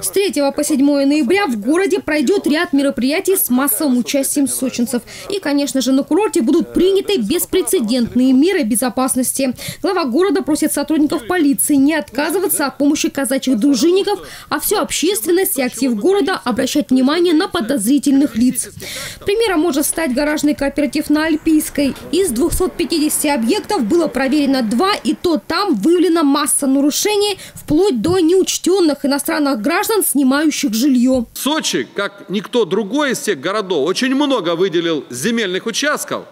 С 3 по 7 ноября в городе пройдет ряд мероприятий с массовым участием сочинцев. И, конечно же, на курорте будут приняты беспрецедентные меры безопасности. Глава города просит сотрудников полиции не отказываться от помощи казачьих дружинников, а всю общественность и актив города обращать внимание на подозрительных лиц. Примером может стать гаражный кооператив на Альпийской. Из 250 объектов было проверено два, и то там выявлена масса нарушений, вплоть до неучтенных иностранных иностранных граждан, снимающих жилье. Сочи, как никто другой из тех городов, очень много выделил земельных участков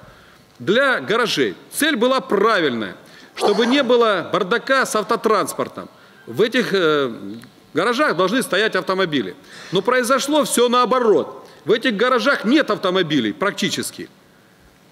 для гаражей. Цель была правильная, чтобы не было бардака с автотранспортом. В этих э, гаражах должны стоять автомобили. Но произошло все наоборот. В этих гаражах нет автомобилей практически.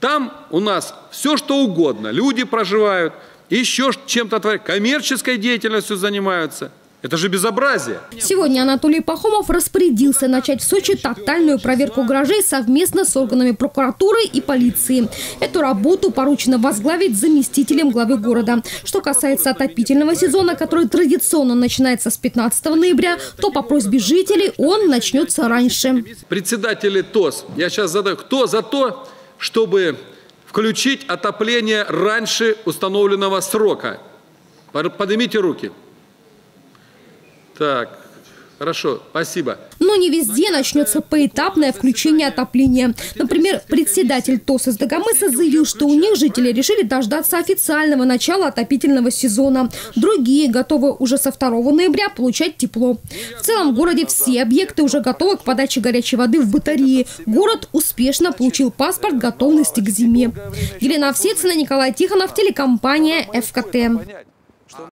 Там у нас все что угодно. Люди проживают, еще чем-то творят, коммерческой деятельностью занимаются. Это же безобразие. Сегодня Анатолий Пахомов распорядился начать в Сочи тотальную проверку гаражей совместно с органами прокуратуры и полиции. Эту работу поручено возглавить заместителем главы города. Что касается отопительного сезона, который традиционно начинается с 15 ноября, то по просьбе жителей он начнется раньше. Председатели ТОС, я сейчас задаю, кто за то, чтобы включить отопление раньше установленного срока? Поднимите руки. Так, Хорошо, спасибо. Но не везде начнется поэтапное включение отопления. Например, председатель ТОС из Дагомыса заявил, что у них жители решили дождаться официального начала отопительного сезона. Другие готовы уже со 2 ноября получать тепло. В целом в городе все объекты уже готовы к подаче горячей воды в батареи. Город успешно получил паспорт готовности к зиме. Елена Овсецина, Николай Тихонов, телекомпания ФКТ.